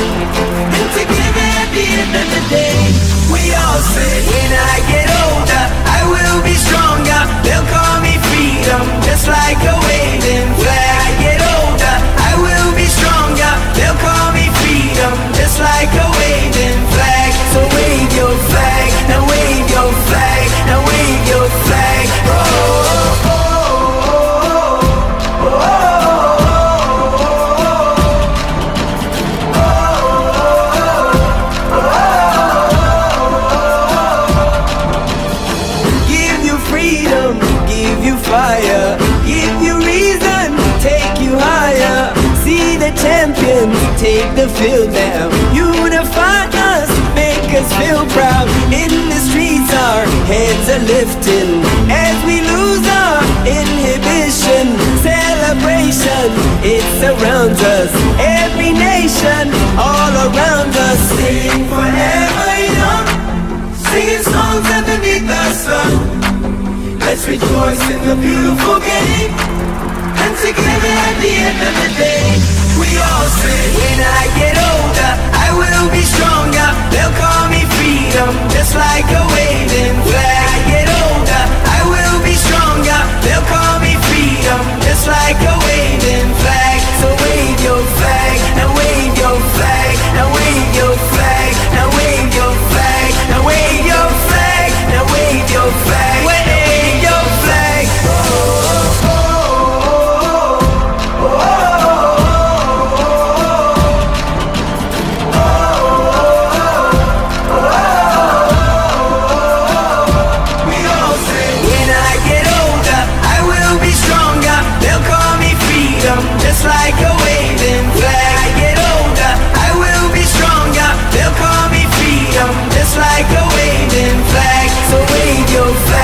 And together at the end of the day, we all say, fire, give you reason, take you higher. See the champions take the field now. Unify us, make us feel proud. In the streets, our heads are lifting as we lose our inhibition. Celebration, it surrounds us. Every nation, all around us, sing forever young. Singing songs underneath the sun Let's rejoice in the beautiful game And together at the end of the day We all say When I get older I will be stronger. They'll call me freedom Just like a They'll